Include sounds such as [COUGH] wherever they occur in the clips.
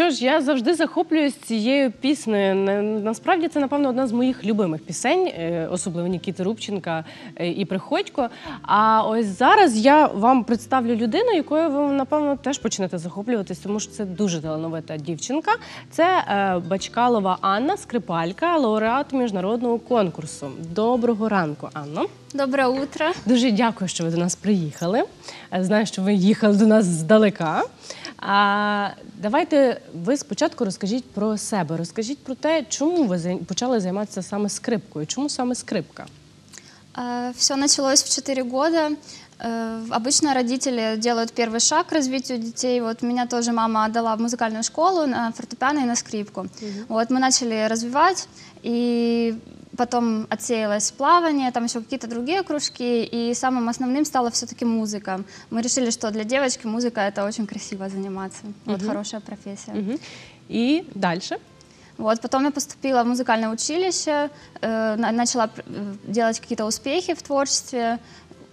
що ж, я завжди захоплююсь цією піснею. Насправді це, напевно, одна з моїх любимих пісень, е, особливо Нікіти Рубченка е, і Приходько. А ось зараз я вам представлю людину, якою ви, напевно, теж почнете захоплюватись, тому що це дуже талановита дівчинка. Це е, Бачкалова Анна, скрипалька, лауреат міжнародного конкурсу. Доброго ранку, Анно. Доброе утро. Дуже дякую, що ви до нас приїхали. Знаю, що ви їхали до нас здалека. А давайте ви спочатку розкажіть про себе. Розкажіть про те, чому ви зай- почали займатися саме скрипкою. Чому саме скрипка? Все началось в 4 года. Э, Обычно родители делают первый шаг к развитию детей. Вот меня тоже мама отдала в музыкальную школу на фортепиано и на скрипку. Вот мы начали развивать, и потом отсеялось плавание, там еще какие-то другие кружки, и самым основным стала все-таки музыка. Мы решили, что для девочки музыка это очень красиво заниматься. Вот хорошая профессия. Угу. І далі. Вот, потом я поступила в музыкальное училище, э, на- начала пр- э, делать какие-то успехи в творчестве,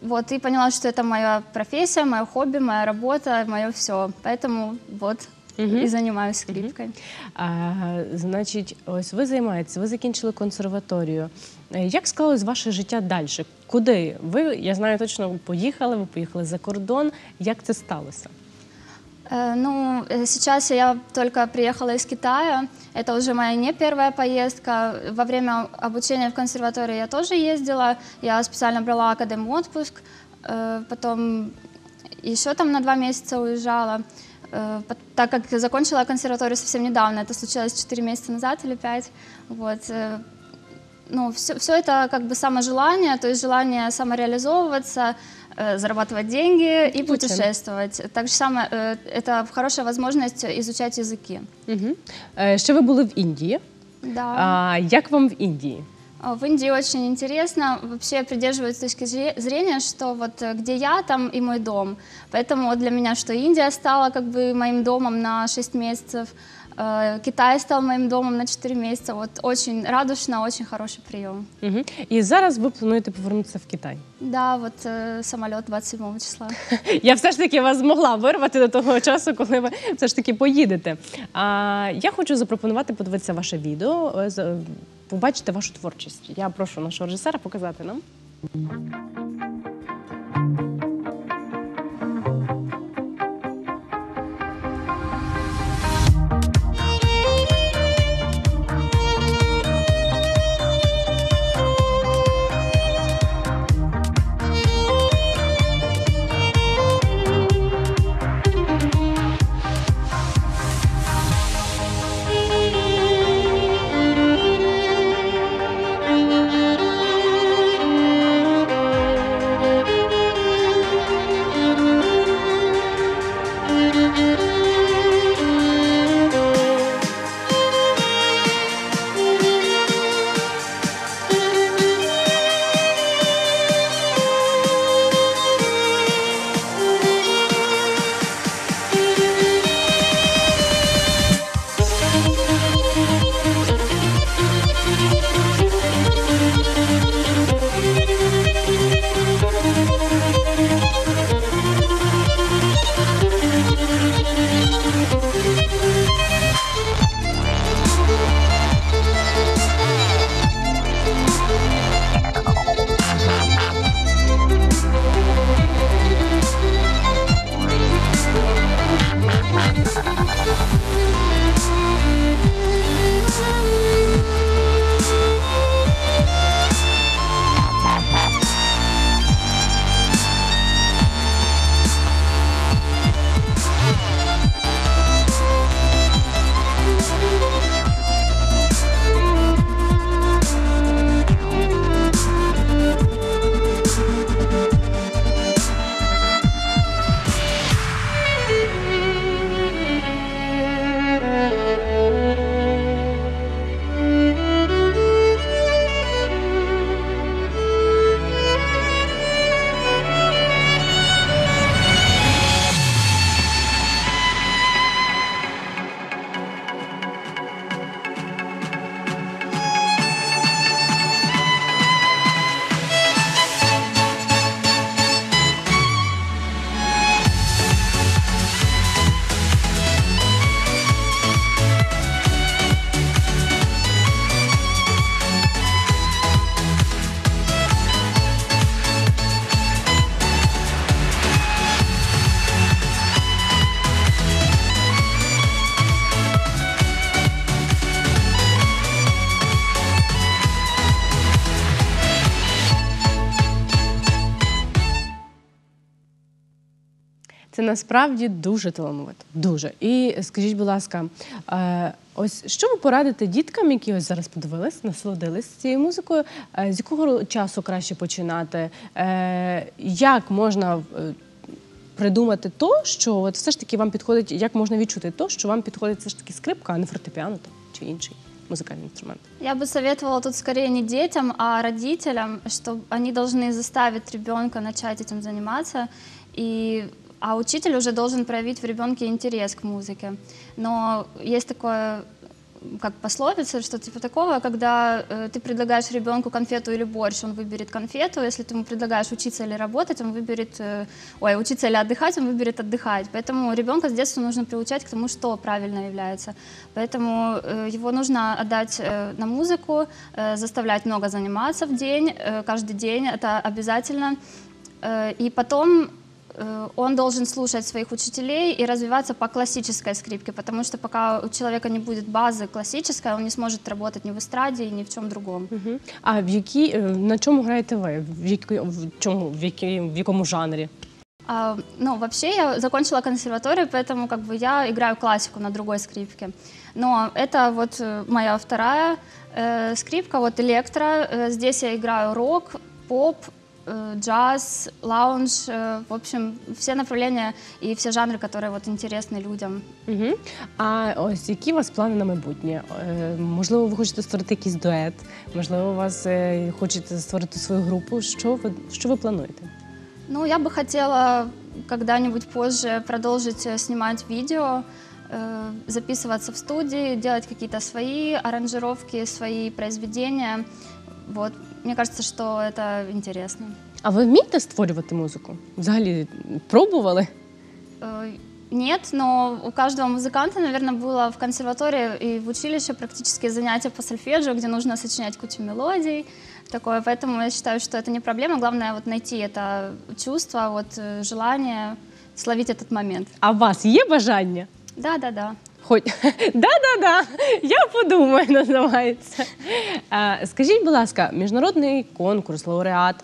вот, и поняла, что это моя профессия, мое хобби, моя работа, мое все. Поэтому вот и занимаюсь скрипкой. А, значить, ось ви займаєтеся, ви закінчили консерваторію. Е, Як склалось ваше життя далі? Куди? Ви, я знаю точно, ви поїхали, ви поїхали за кордон. Як це сталося? Э, Ну, э, сейчас я только приехала из Китая. Это уже моя не первая поездка. Во время обучения в консерватории я тоже ездила. Я специально брала академ отпуск. Э, Потом еще там на два месяца уезжала. Э, пот- Так как я закончила консерваторию совсем недавно, это случилось 4 месяца назад или 5. Вот. э, ну, все, все это как бы саможелание, то есть желание самореализовываться, э, зарабатывать деньги и Зачем? путешествовать. Так же самое, э, это хорошая возможность изучать языки. Угу. Ще ви були в Індії. Да. А як вам в Індії? А, В Индии очень интересно. Вообще я придерживаюсь точки зре- зрения, что вот э, где я, там и мой дом. Поэтому вот для меня, что Индия стала как бы моим домом на 6 месяцев, э, Китай стал моим домом на 4 месяца. Вот очень радушно, очень хороший прием. Угу. І зараз ви плануєте повернутися в Китай. Да, вот э, самолет 27 числа. [LAUGHS] Я все ж таки вас змогла вирвати до того часу, коли ви все ж таки поїдете. А я хочу запропонувати подивитися ваше відео, е, з- побачити вашу творчість. Я прошу нашого режисера показати нам. Це насправді дуже талановито. Дуже. І скажіть, будь ласка, е, ось що ви порадите діткам, які ось зараз подивились, насолодились цією музикою? Е, З якого часу краще починати? Е, Як можна е, придумати то, що от все ж таки вам підходить, як можна відчути то, що вам підходить все ж таки скрипка, а не фортепіано там, чи інший музикальний інструмент? Я бы советовала тут скорее не детям, а родителям, что они должны заставить ребенка начать этим заниматься, и, а учитель уже должен проявить в ребенке интерес к музыке. Но есть такое как пословица, что типа такого, когда э, ты предлагаешь ребенку конфету или борщ, он выберет конфету, если ты ему предлагаешь учиться или работать, он выберет, э, ой, учиться или отдыхать, он выберет отдыхать. Поэтому ребенка с детства нужно приучать к тому, что правильно является. Поэтому э, его нужно отдать э, на музыку, э, заставлять много заниматься в день, э, каждый день, это обязательно. Э, и потом он должен слушать своих учителей и развиваться по классической скрипке, потому что пока у человека не будет базы классической, он не сможет работать ни в эстраде, ни в чем другом. Мгм. А в якій е, на чому граєте ви? В якій в чому в якій, в якому жанрі? А, ну, вообще я закончила консерваторию, поэтому как бы я играю классику на другой скрипке. Но это вот э, моя вторая э, скрипка, вот электро. Э, здесь я играю рок, поп, э, джаз, лаунж, э, в общем, все направления и все жанры, которые вот интересны людям. Угу. А ось які у вас плани на майбутнє? Е, можливо, ви хочете створити якийсь дует, можливо, у вас е, хочете створити свою групу. Що ви що ви плануєте? Ну, я бы хотела когда-нибудь позже продолжить э, снимать видео, э, записываться в студии, делать какие-то свои аранжировки, свои произведения. Вот. Мне кажется, что это интересно. А ви вмієте створювати музику? Взагалі пробували? Э, Нет, но у каждого музыканта, наверное, было в консерватории и в училище практически занятия по сольфеджио, где нужно сочинять кучу мелодий, такое. Поэтому я считаю, что это не проблема. Главное вот найти это чувство, вот э, желание словить этот момент. А у вас є бажання? Да, да, да. Хоч [LAUGHS] да-да-да, я подумаю, [LAUGHS] називається. Скажіть, будь ласка, міжнародний конкурс, лауреат.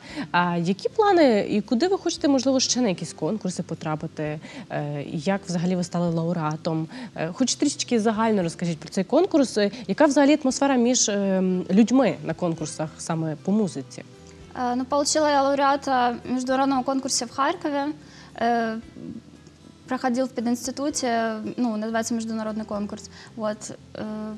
Які плани і куди ви хочете, можливо, ще на якісь конкурси потрапити? Е, як взагалі ви стали лауреатом? Е, Хоч трішечки загально розкажіть про цей конкурс. Е, Яка взагалі атмосфера між е, людьми на конкурсах саме по музиці? Ну, получила я лауреата международного конкурса в Харькове Э, Проходил в пединституте, ну, называется международный конкурс. Вот. э,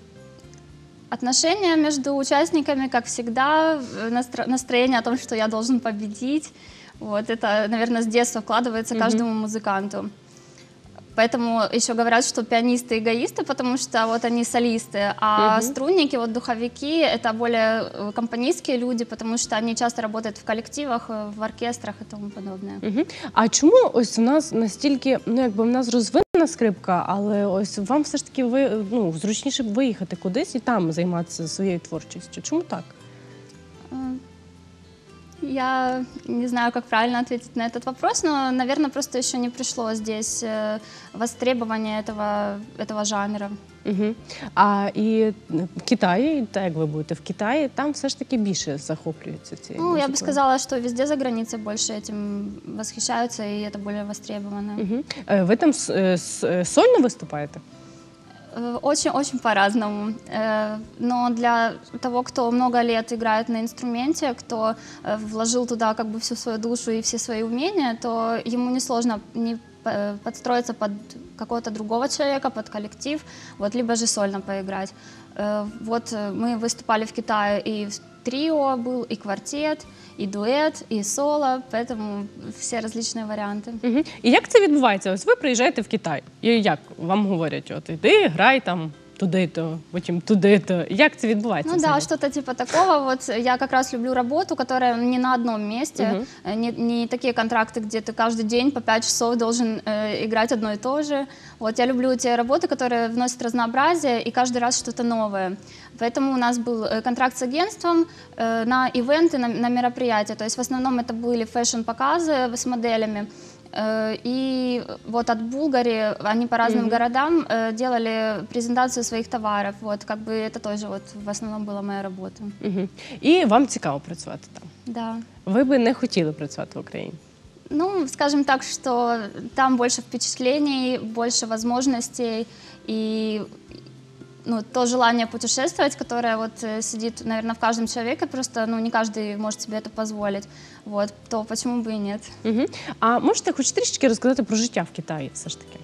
Отношения между участниками, как всегда, э, настро- настроение о том, что я должен победить. Вот это, наверное, с детства вкладывается каждому музыканту. Поэтому еще говорят, что пианисты эгоисты, потому что вот они солисты, а струнники, вот духовики, это более э, компанистские люди, потому что они часто работают в коллективах, э, в оркестрах и тому подобное. Угу. А чому ось в нас настільки, ну якби в нас розвинена скрипка, але ось вам все ж таки ви ну зручніше б виїхати кудись і там займатися своєю творчістю? Чому так? Э, Я не знаю, как правильно ответить на этот вопрос, но, наверное, просто еще не пришло здесь э, востребование этого, этого жанра. Угу. А і в Китаї, так як ви будете в Китаї, там все ж таки більше захоплюються цією Ну, я бы музикою. сказала, что везде за границей больше этим восхищаются, и это более востребовано. Угу. Ви там с- е, с- е, сольно виступаєте? Э, Очень-очень по-разному. Э, Но для того, кто много лет играет на инструменте, кто э, вложил туда как бы всю свою душу и все свои умения, то ему несложно не э, подстроиться под какого-то другого человека, под коллектив, вот, либо же сольно поиграть. Э, Вот э, мы выступали в Китае, и в трио был, и квартет, и дуэт, и соло, поэтому все различные варианты. Угу. І як це відбувається? Ось ви приїжджаєте в Китай, і як вам говорять, от іди, грай там туди-то, потім туди-то. Як це відбувається? Ну да, взагалі? что-то типа такого. Вот я как раз люблю работу, которая не на одном месте, э, не, не такие контракты, где ты каждый день по 5 часов должен э, играть одно и то же. Вот я люблю те работы, которые вносят разнообразие и каждый раз что-то новое. Поэтому у нас был э, контракт с агентством э, на ивенты, на, на мероприятия. То есть в основном это были фэшн-показы с моделями. Э, И вот от Булгари они по разным городам э, делали презентацию своих товаров. Вот как бы это тоже вот в основном была моя работа. Угу. І вам цікаво працювати там. Да. Ви би не хотіли працювати в Україні? Ну, скажем так, что там больше впечатлений, больше возможностей и ну, то желание путешествовать, которое вот э, сидит, наверное, в каждом человеке, просто ну, не каждый может себе это позволить, вот, то почему бы и нет. Угу. А можете хоч трішечки розказати про життя в Китаї все ж таки?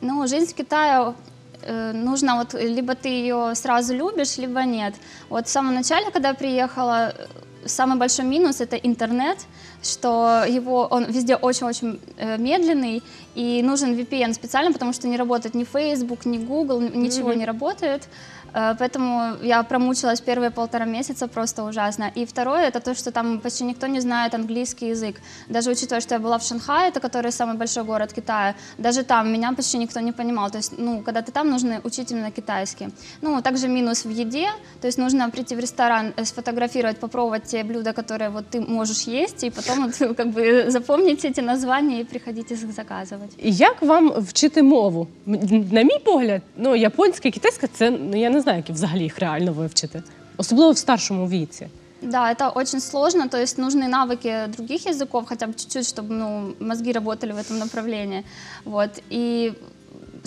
Ну, жизнь в Китае э, нужно вот либо ты ее сразу любишь, либо нет. Вот в самом начале, когда я приехала, э, самый большой минус это интернет, что его он везде очень-очень э, медленный и нужен VPN специально, потому что не работает ни Facebook, ни Google, ничего не работает. Э, Поэтому я промучилась первые полтора месяца просто ужасно. И второе, это то, что там почти никто не знает английский язык. Даже учитывая, что я была в Шанхае, это который самый большой город Китая, даже там меня почти никто не понимал. То есть, ну, когда ты там, нужно учить именно китайский. Ну, также минус в еде, то есть нужно прийти в ресторан, э, сфотографировать, попробовать те блюда, которые вот ты можешь есть, и потом вот, как [LAUGHS] бы запомнить эти названия и приходить их заказывать. І Як вам вчити мову? М- На мій погляд, ну японська і китайська це ну я не знаю, як взагалі їх реально вивчити, особливо в старшому віці. Да, это очень сложно, то есть нужны навыки других языков, хотя бы чуть-чуть, чтобы ну, мозги работали в этом направлении. Вот. И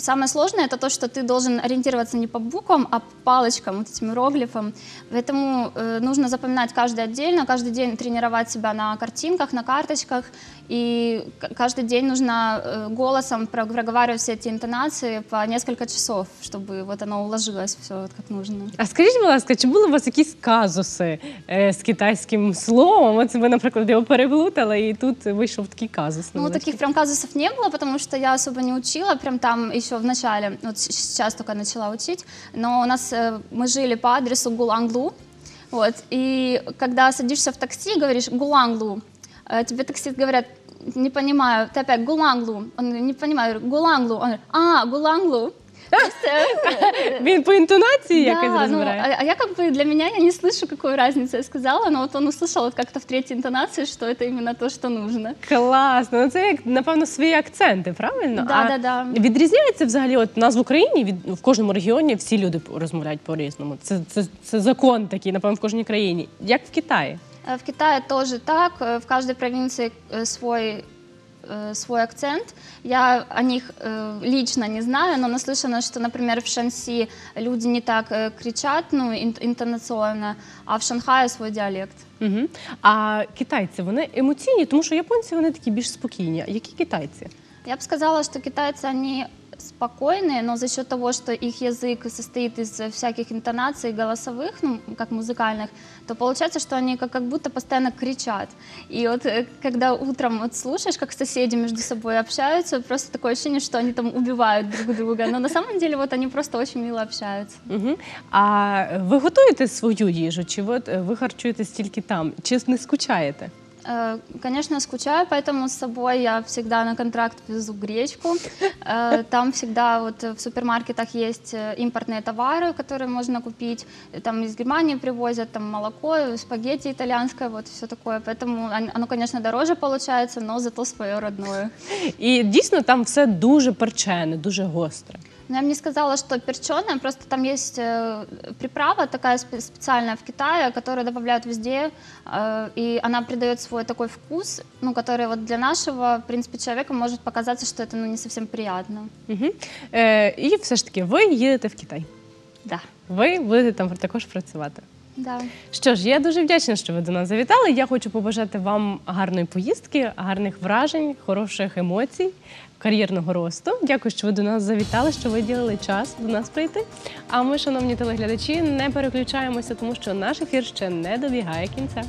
самое сложное это то, что ты должен ориентироваться не по буквам, а по палочкам, вот этим иероглифам. Поэтому э, нужно запоминать каждый отдельно, каждый день тренировать себя на картинках, на карточках. И к- каждый день нужно э, голосом про- проговаривать все эти интонации по несколько часов, чтобы вот оно уложилось все вот как нужно. А скажіть, будь ласка, чи були у вас якісь казуси е, з китайським словом? От ви, наприклад, його переплутали, і тут вийшов такий казус. Ну, невеличкий. таких прям казусов не было, потому что я особо не учила, прям там еще в начале, вот сейчас только начала учить, но у нас э, мы жили по адресу Гуланглу, вот, и когда садишься в такси, говоришь Гуланглу, э, тебе таксист говорят, не понимаю, ты опять Гуланглу, он не говорю, Гуланглу, он говорит, а, Гуланглу. То есть, э, Він по інтонації якось да, ну, розбирає. а, а я как бы для меня я не слышу, какую разницу я сказала, но вот он услышал вот как-то в третьей интонации, что это именно то, что нужно. Класно. Ну це як напевно свої акценти, правильно? Да, а да, да. Відрізняється взагалі, от у нас в Україні від в кожному регіоні всі люди по- розмовляють по-різному. Це, це, це закон такий, напевно, в кожній країні. Як в Китаї? Э, В Китае тоже так. э, В каждой провинции э, свой э, свой акцент. Я о них э, лично не знаю, но наслышана, что, например, в Шанси люди не так э, кричат, ну, ин- интонационно, а в Шанхае свой диалект. Угу. А китайці вони емоційні, тому що японці вони такі більш спокійні. А які китайці? Я бы сказала, что китайцы, они спокойные, но за счет того, что их язык состоит из э, всяких интонаций голосовых, ну, как музыкальных, то получается, что они как, как будто постоянно кричат. И вот э, когда утром вот слушаешь, как соседи между собой общаются, просто такое ощущение, что они там убивают друг друга. Но на самом деле вот они просто очень мило общаются. Угу. А ви готуєте свою їжу? Чи от е, ви харчуєтесь тільки там? Чи не скучаєте? Э, Конечно, скучаю, поэтому с собой я всегда на контракт везу гречку. Э, Там всегда вот в супермаркетах есть э, импортные товары, которые можно купить. Там из Германии привозят там молоко, спагетти итальянское, вот все такое. Поэтому он- оно, конечно, дороже получается, но зато свое родное. [LAUGHS] І дійсно там все дуже перчене, дуже гостре. Но я бы не сказала, что перченая, просто там есть э, приправа такая спе- специальная в Китае, которую добавляют везде, э, и она придает свой такой вкус, ну, который вот для нашего, в принципе, человека может показаться, что это ну, не совсем приятно. Угу. Е, і все ж таки, ви їдете в Китай. Да. Ви будете там також працювати. Що ж, я дуже вдячна, що ви до нас завітали. Я хочу побажати вам гарної поїздки, гарних вражень, хороших емоцій, кар'єрного росту. Дякую, що ви до нас завітали, що виділили час до нас прийти. А ми, шановні телеглядачі, не переключаємося, тому що наш ефір ще не добігає кінця.